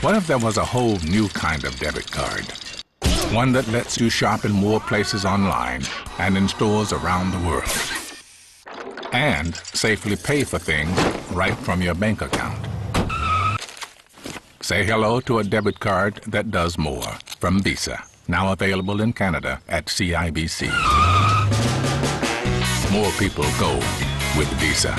What if there was a whole new kind of debit card? One that lets you shop in more places online and in stores around the world. And safely pay for things right from your bank account. Say hello to a debit card that does more from Visa. Now available in Canada at CIBC. More people go with Visa.